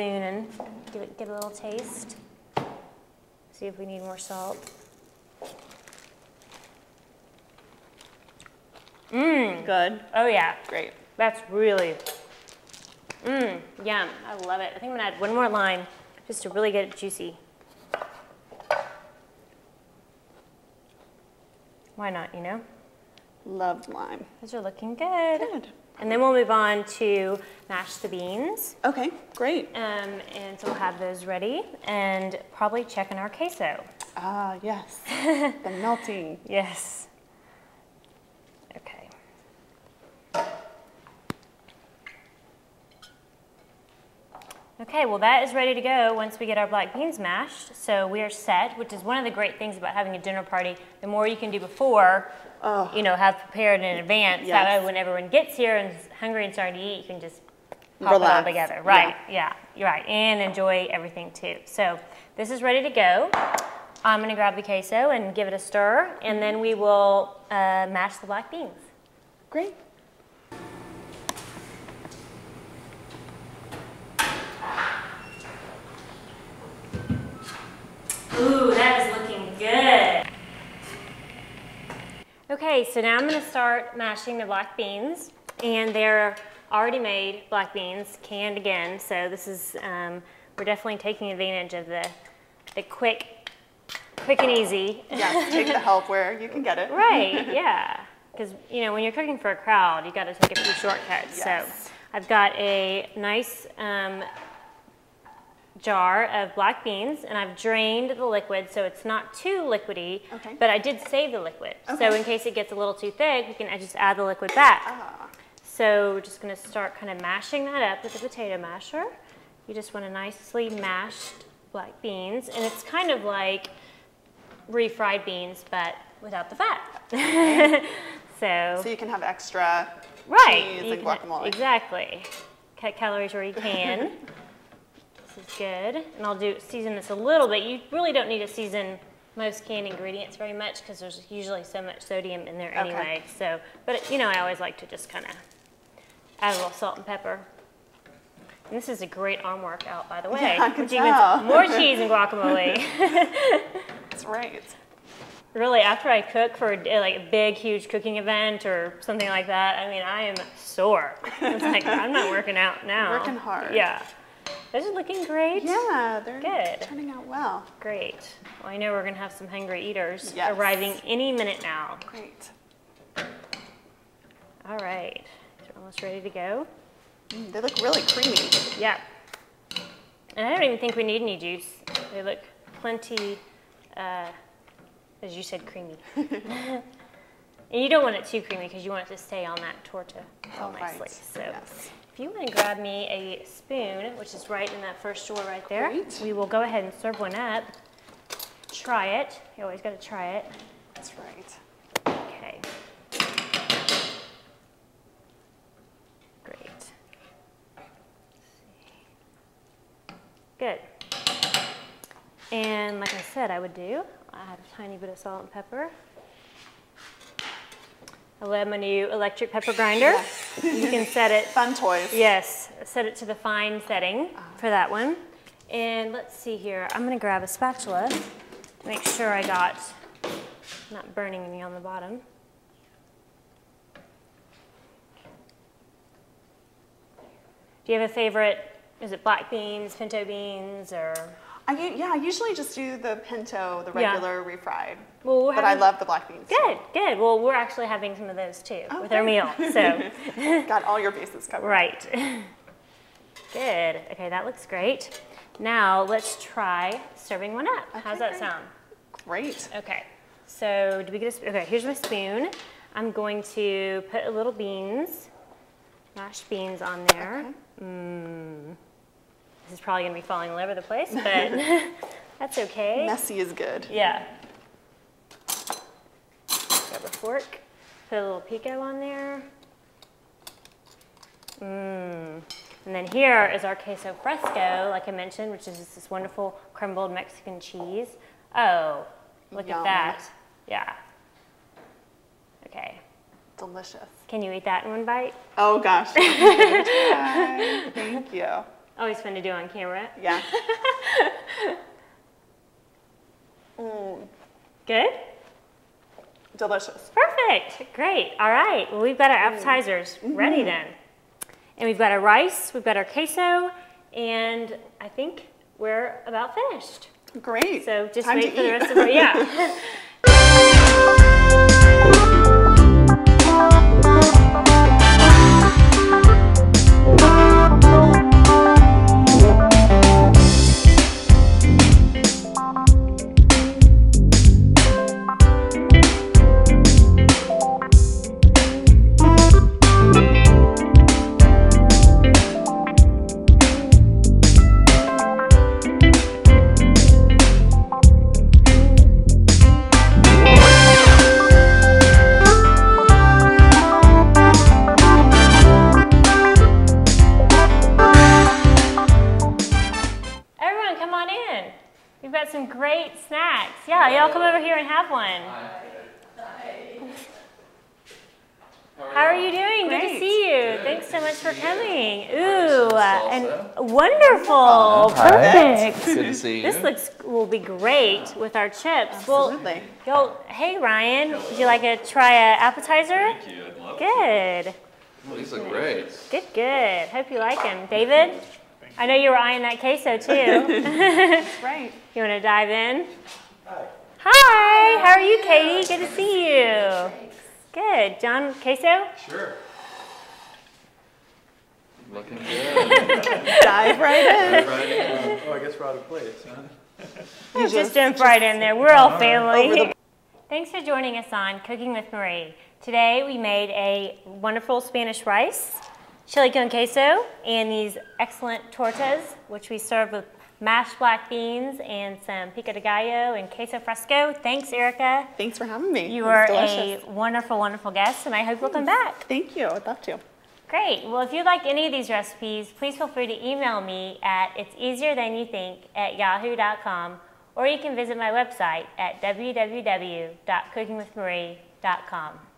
spoon and give it, get a little taste. See if we need more salt. Mmm. Good. Oh yeah, Great. that's really, mmm, yum. I love it. I think I'm gonna add one more lime just to really get it juicy. Why not, you know? Love lime. Those are looking good. Good. And then we'll move on to mash the beans. Okay, great. Um, and so we'll have those ready and probably check in our queso. Ah, yes. the melting. Yes. Okay. Okay, well that is ready to go once we get our black beans mashed. So we are set, which is one of the great things about having a dinner party. The more you can do before, Oh. you know, have prepared in advance. That way when everyone gets here and is hungry and starting to eat, you can just pop it all together. Right, yeah, you're right. And enjoy everything too. So this is ready to go. I'm gonna grab the queso and give it a stir, and then we will uh, mash the black beans. Great. Ooh, that is looking good. Okay, so now I'm gonna start mashing the black beans, and they're already made black beans, canned again. So this is, um, we're definitely taking advantage of the, the quick, quick and easy. Yes, take the help where you can get it. Right, yeah. Because, you know, when you're cooking for a crowd, you got to take a few shortcuts. Yes. So I've got a nice um, jar of black beans, and I've drained the liquid so it's not too liquidy, Okay. but I did save the liquid. So in case it gets a little too thick, we can just add the liquid back. Ah, So we're just going to start kind of mashing that up with a potato masher. You just want a nicely mashed black beans, and it's kind of like refried beans, but without the fat. so, so you can have extra right, cheese and guacamole. exactly. Cut calories where you can. is good, and I'll do season this a little bit. You really don't need to season most canned ingredients very much because there's usually so much sodium in there Okay. anyway. So, but you know, I always like to just kind of add a little salt and pepper. And this is a great arm workout, by the way. Yeah, I can tell. More cheese and guacamole. That's right. really, after I cook for a, like a big, huge cooking event or something like that, I mean, I am sore. It's like I'm not working out now. Working hard. Yeah. Those are looking great. Yeah, they're Good. turning out well. Great. Well, I know we're gonna have some hungry eaters Yes. arriving any minute now. Great. All right. They're almost ready to go. Mm, they look really creamy. Yeah. And I don't even think we need any juice. They look plenty, uh, as you said, creamy. and you don't want it too creamy because you want it to stay on that torta Oh, nicely. right. So Yes. You want to grab me a spoon, which is right in that first drawer right there, Great. we will go ahead and serve one up. Try it. You always got to try it. That's right. Okay. Great. Good. And like I said, I would do, I have a tiny bit of salt and pepper. I love my new electric pepper grinder. You can set it, Fun toys. yes, set it to the fine setting for that one. And let's see here, I'm gonna grab a spatula to make sure I got not burning any on the bottom. Do you have a favorite? Is it black beans, pinto beans, or? I, yeah, I usually just do the pinto, the Yeah. regular refried. Well, But I love the black beans. too. Good, good. Well, we're actually having some of those too Oh, with our meal. So, Got all your bases covered. right. Good. Okay, that looks great. Now let's try serving one up. How's that great. sound? Great. Okay. So, do we get a spoon? Okay, here's my spoon. I'm going to put a little beans, mashed beans on there. Okay. Mmm. This is probably gonna be falling all over the place, but that's okay. Messy is good. Yeah. Grab a fork, put a little pico on there. Mmm. And then here is our queso fresco, like I mentioned, which is just this wonderful crumbled Mexican cheese. Oh, look Yum. at that. Yeah. Okay. Delicious. Can you eat that in one bite? Oh gosh. Thank you. Always fun to do on camera. Yeah. mm, Good? delicious. Perfect. Great. All right. Well, we've got our appetizers ready then. And we've got our rice, we've got our queso, and I think we're about finished. Great. So just Time wait for the rest of our, yeah. We've got some great snacks. Yeah, y'all come over here and have one. How are you doing? Good to see you. Thanks so much for coming. Ooh, uh, and wonderful. Hi. Perfect. Good to see you. This looks will be great with our chips. Well, Absolutely. yo, hey Ryan, would you like to try a appetizer? Thank you. I'd love Good. to. These look great. Good, good. Hope you like them. David, I know you were eyeing that queso too. Right. you want to dive in? Hi. Hi. How are you, Katie? Good to see you. Thanks. Good. John, queso? Sure. Looking good. Dive right in. Oh, I guess we're out of plates, huh? You just, jump right in there. We're all family. Over the- Thanks for joining us on Cooking with Marie. Today we made a wonderful Spanish rice, chili con queso, and these excellent tortas, which we serve with mashed black beans and some pico de gallo and queso fresco. Thanks, Erica. Thanks for having me. You are a wonderful, wonderful guest, and I hope you'll come back. Thank you. I'd love to. Great. Well, if you'd like any of these recipes, please feel free to email me at it's easier than you think at yahoo.com, or you can visit my website at www.cookingwithmarie.com.